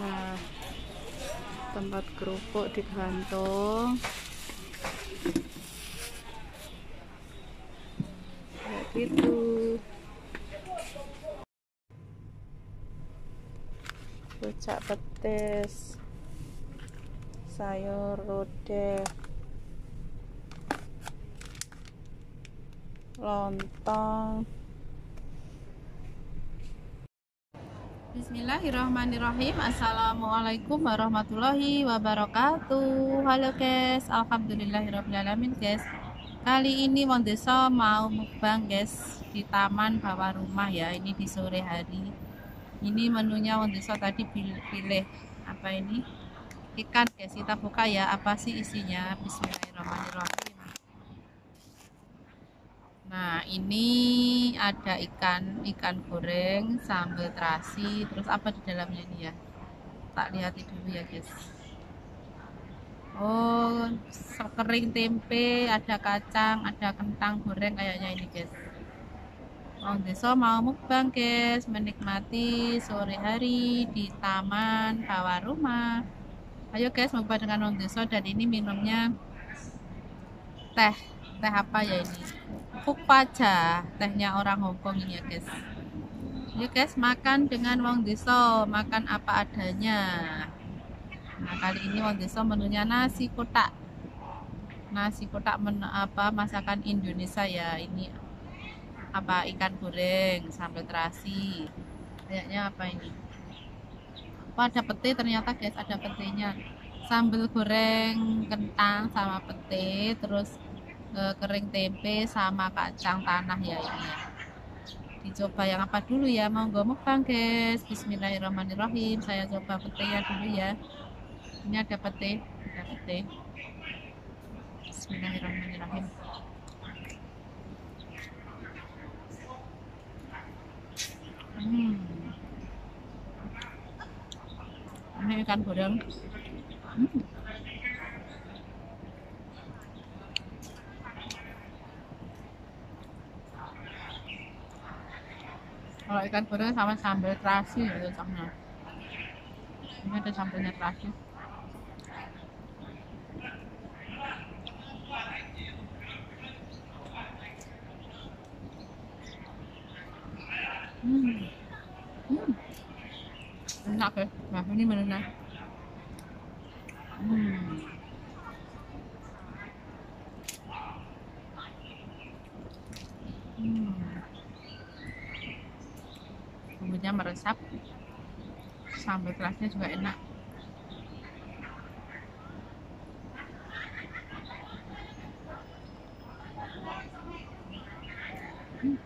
nah tempat kerupuk digantung kayak gitu. Rujak petis. Sayur lodeh lontong Bismillahirrahmanirrahim. Assalamualaikum warahmatullahi wabarakatuh. Halo guys. Alhamdulillahirrahmanirrahim guys. Kali ini Mondeso mau mukbang guys Di taman bawah rumah ya Ini di sore hari. Ini menunya Mondeso tadi pilih, pilih Apa ini? Ikan guys. Kita buka ya. Apa sih isinya? Bismillahirrahmanirrahim. Nah, ini ada ikan ikan goreng, sambal terasi, terus apa di dalamnya ini ya? Tak lihat dulu ya, guys. Oh, kering tempe, ada kacang, ada kentang goreng kayaknya ini, guys. Wong desa mau mukbang, guys, menikmati sore hari di taman bawah rumah. Ayo guys, mukbang dengan Wong desa dan ini minumnya teh. Teh apa ya ini? Paja. Tehnya orang Hongkong ini ya guys. Ya guys makan dengan wong deso makan apa adanya. Nah kali ini wong deso menunya nasi kotak. Nasi kotak men apa masakan Indonesia ya. Ini apa ikan goreng sambal terasi. Kayaknya apa ini? Oh ada pete ternyata guys ada petenya. Sambal goreng kentang sama pete terus kering tempe sama kacang tanah ya ini ya. Dicoba yang apa dulu ya? Gue mukbang guys. Bismillahirrahmanirrahim. Saya coba ya dulu ya. Ini ada pete. Ada pete. Bismillahirrahmanirrahim. Hmm. Ini ikan goreng. Hmm. Kalau ikan goreng sama sambal terasi ya cocoknya ini ada sambalnya terasi hmm. Hmm. enak ya nah ini mana sambal terasnya juga enak. Hmm.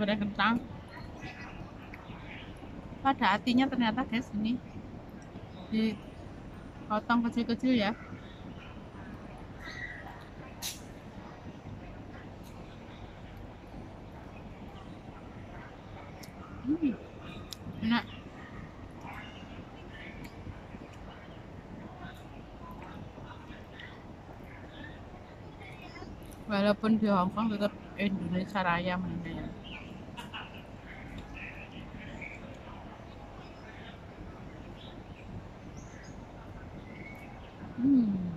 goreng kentang. Pada hatinya ternyata guys ini dipotong kecil-kecil ya นะเว่าเป็นผิวของเขาก็เอ็นอยู่ในสารายามันแดงอืม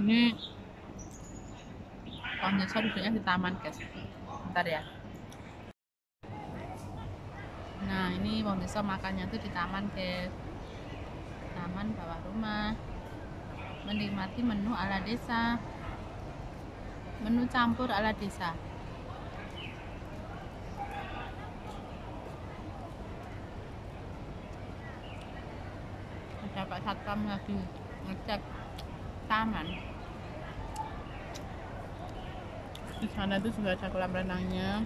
ini kondensor duduknya di taman guys. Bentar ya. Nah ini kondensor makannya tuh di taman guys. Taman bawah rumah. Menikmati menu ala desa. Menu campur ala desa. Ada pak satpam lagi. Ngecek taman di sana tuh sudah ada kolam renangnya.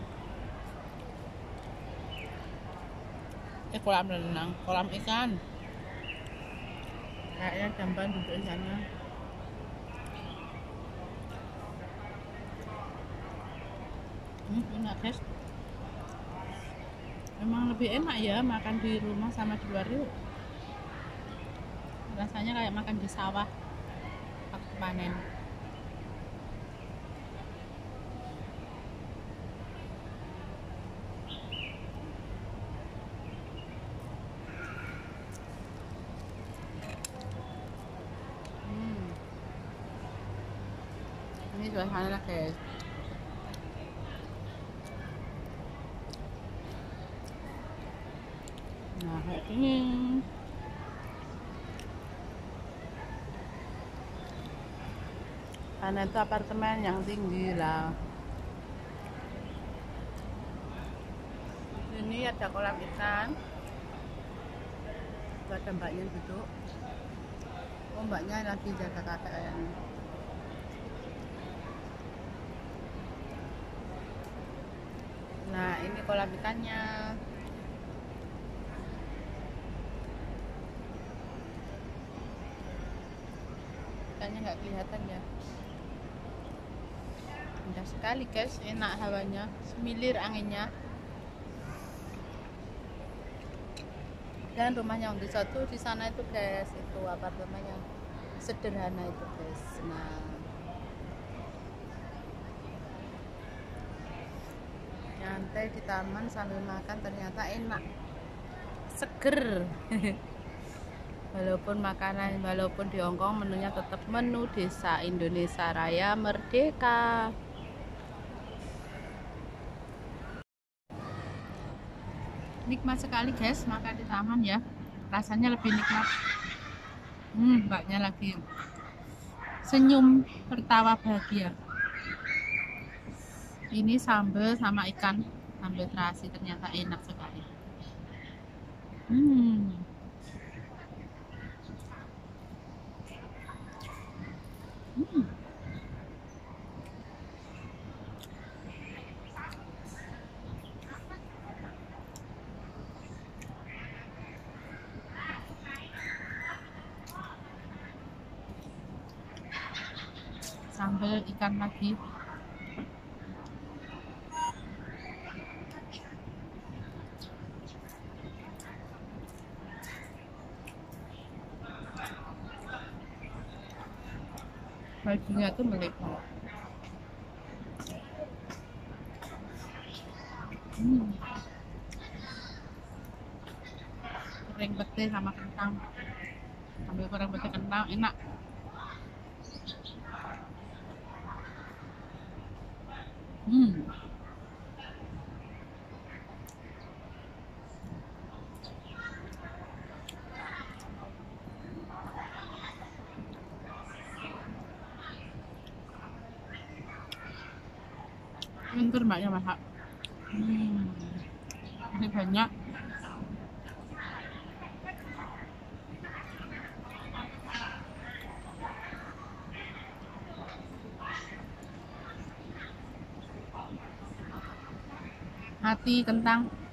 Eh kolam renang kolam ikan. Kayaknya jamban duduk di sana. Hmm, enak guys. Lebih enak ya makan di rumah sama di luar yuk. Rasanya kayak makan di sawah. Waktu panen hmm. Ini suasana guys nah kayak gini. Karena itu apartemen yang tinggi lah. Ini ada kolam ikan. Ada mbaknya duduk. Oh mbaknya lagi jaga kakek kayaknya nah ini kolam ikannya. Ikannya nggak kelihatan ya. Indah sekali guys. Enak hawanya. Semilir anginnya. Dan rumahnya di satu di sana itu guys. Itu apartemennya sederhana itu guys. Nah nyantai di taman sambil makan ternyata enak. Seger. Walaupun makanan walaupun di Hongkong menunya tetap menu desa Indonesia Raya Merdeka. Nikmat sekali guys makan di taman ya. Rasanya lebih nikmat. Hmm mbaknya lagi. Senyum tertawa bahagia ini sambal sama ikan sambal terasi ternyata enak sekali hmm Hmm. Sambal ikan lagi. Bajunya tuh melebar hmm. goreng pete sama kentang. Ambil goreng pete kentang enak. Hmm pintar mbaknya masak hmm. ini banyak hati kentang Orang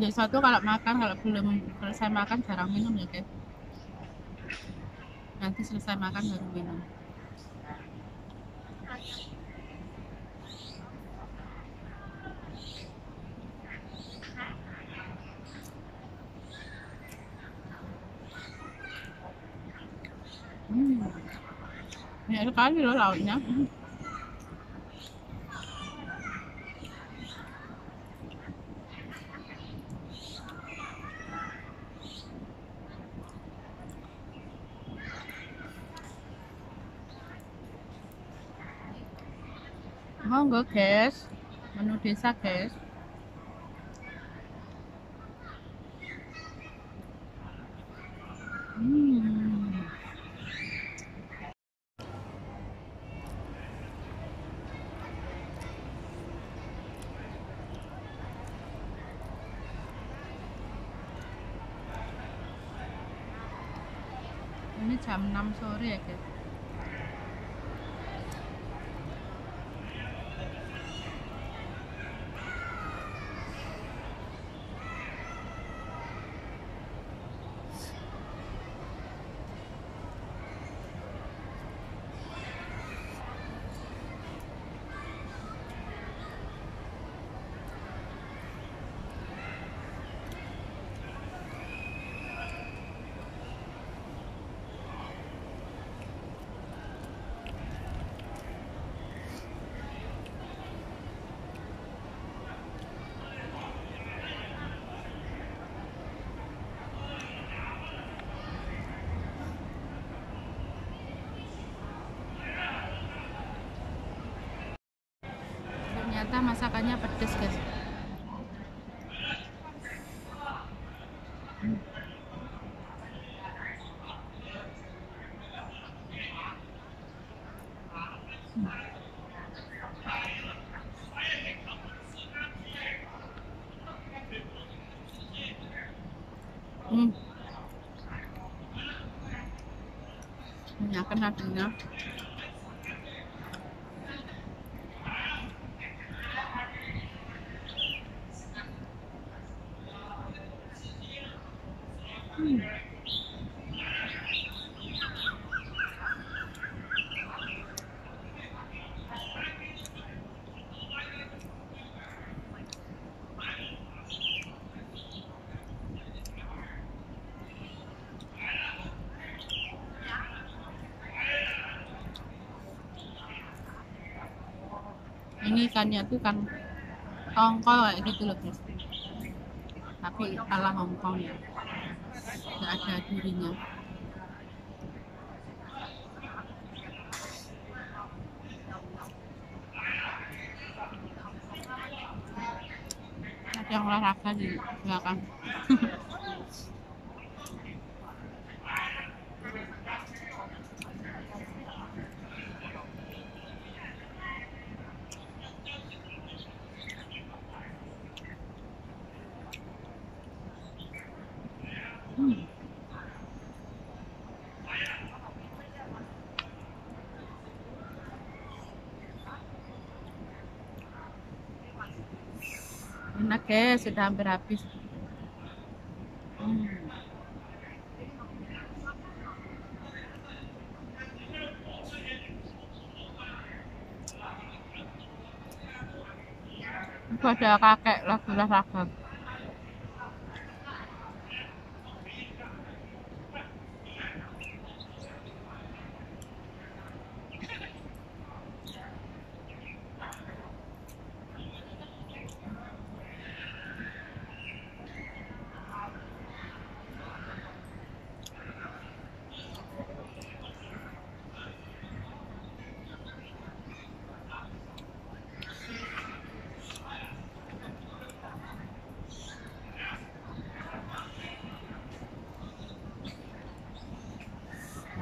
desa tuh kalau makan kalau belum selesai makan jarang minum ya guys. Nanti selesai makan baru minum. Hmm. Banyak sekali loh lautnya. monggo guys. Menu desa guys. Hmm. ini jam 6 sore ya guys. Ternyata masakannya pedes guys hmm. banyak adanya Hmm. Ikannya tuh kan tongkol kayak gitu loh guys tapi ala Hongkong ya. Nggak ada durinya. Ada yang olahraga di belakang enak ya sudah hampir habis hmm. itu ada kakek lagi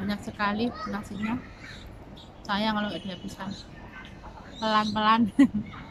banyak sekali nasinya. Sayang kalau nggak dihabiskan. Pelan-pelan